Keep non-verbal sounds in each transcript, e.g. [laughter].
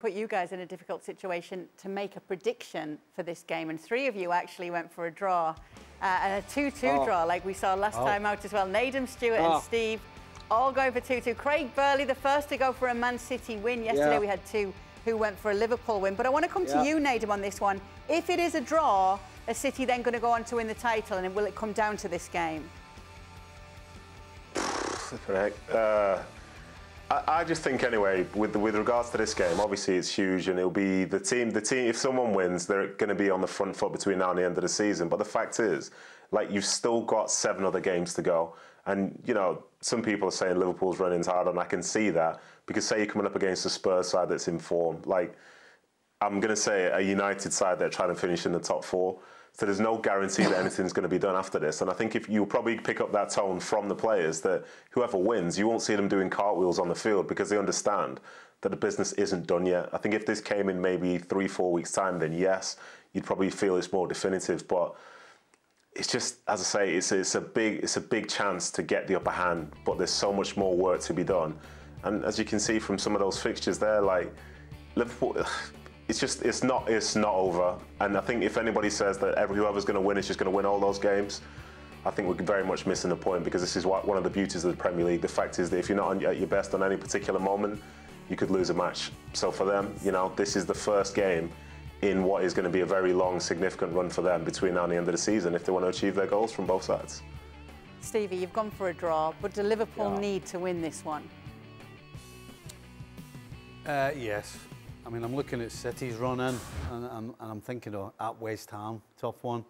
put you guys in a difficult situation to make a prediction for this game, and three of you actually went for a draw, uh, and a 2-2 oh. draw like we saw last oh. time out as well. Nedum, Stewart, oh. and Steve all going for 2-2. Craig Burley, the first to go for a Man City win. Yesterday yeah. we had two who went for a Liverpool win. But I want to come yeah. to you, Nedum, on this one. If it is a draw, is City then going to go on to win the title, and will it come down to this game? Uh, I, just think anyway, with with regards to this game, obviously it's huge, and it'll be the team. The team, if someone wins, they're going to be on the front foot between now and the end of the season. But the fact is, like you've still got seven other games to go, and you know some people are saying Liverpool's running hard, and I can see that because say you're coming up against a Spurs side that's in form, like I'm going to say a United side that are trying to finish in the top four. So there's no guarantee that anything's going to be done after this. And I think if you probably pick up that tone from the players that whoever wins, you won't see them doing cartwheels on the field because they understand that the business isn't done yet. I think if this came in maybe three, four weeks' time, then yes, you'd probably feel it's more definitive. But it's just, as I say, it's, it's a big it's a big chance to get the upper hand. But there's so much more work to be done. And as you can see from some of those fixtures there, like Liverpool, it's just it's not it's not over. And I think if anybody says that every whoever's going to win is just going to win all those games, I think we're very much missing the point because this is what, one of the beauties of the Premier League. The fact is that if you're not at your best on any particular moment, you could lose a match. So for them, you know, this is the first game in what is going to be a very long, significant run for them between now and the end of the season if they want to achieve their goals from both sides. Stevie, you've gone for a draw, but do Liverpool yeah. need to win this one? Uh, yes. I mean, I'm looking at City's running, and I'm, and I'm thinking of at West Ham, tough one.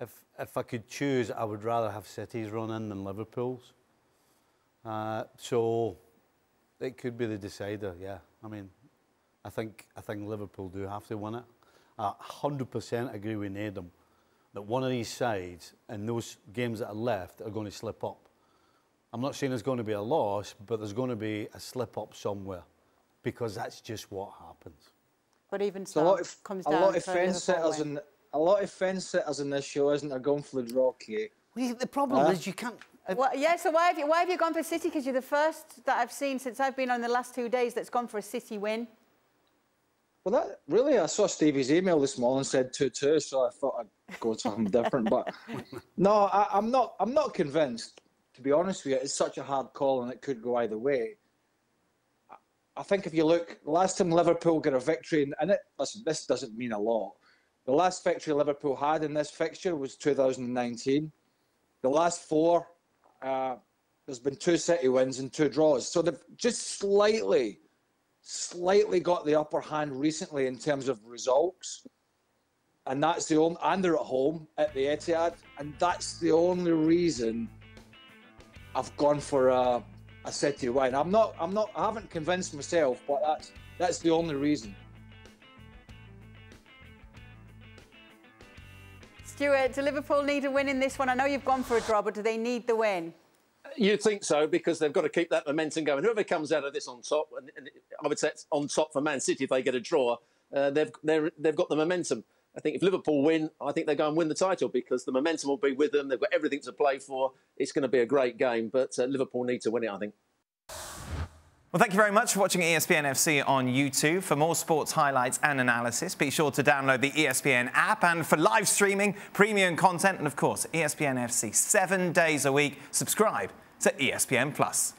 If, if I could choose, I would rather have City's running than Liverpool's. Uh, so it could be the decider, yeah. I mean, I think, I think Liverpool do have to win it. I 100% agree with Nedum that one of these sides and those games that are left are going to slip up. I'm not saying there's going to be a loss, but there's going to be a slip up somewhere because that's just what happens. But even so, a lot of, comes a lot of fence sitters in a lot of fence sitters in this show, isn't there, going for the draw, Craig? Well, the problem uh, is you can't. Uh, well, yeah, so why have, you, why have you gone for City? Because you're the first that I've seen since I've been on the last two days that's gone for a City win. Well, that really, I saw Stevie's email this morning said two two, so I thought I'd go something different. But [laughs] no, I, I'm not. I'm not convinced. To be honest with you, it's such a hard call, and it could go either way. I think if you look, the last time Liverpool got a victory, and it, listen, this doesn't mean a lot. The last victory Liverpool had in this fixture was 2019. The last four, uh, there's been two City wins and two draws. So they've just slightly, slightly got the upper hand recently in terms of results. And that's the only, and they're at home at the Etihad. And that's the only reason I've gone for a I said to you, Wayne, I'm not, I'm not, I haven't convinced myself, but that's that's the only reason. Stewart, do Liverpool need a win in this one? I know you've gone for a draw, but do they need the win? You'd think so because they've got to keep that momentum going. Whoever comes out of this on top, and I would say it's on top for Man City if they get a draw, uh, they've they've got the momentum. I think if Liverpool win, I think they go and win the title because the momentum will be with them. They've got everything to play for. It's going to be a great game, but uh, Liverpool need to win it, I think. Well, thank you very much for watching ESPN FC on YouTube. For more sports highlights and analysis, be sure to download the ESPN app. And for live streaming, premium content, and of course, ESPN FC seven days a week, subscribe to ESPN Plus.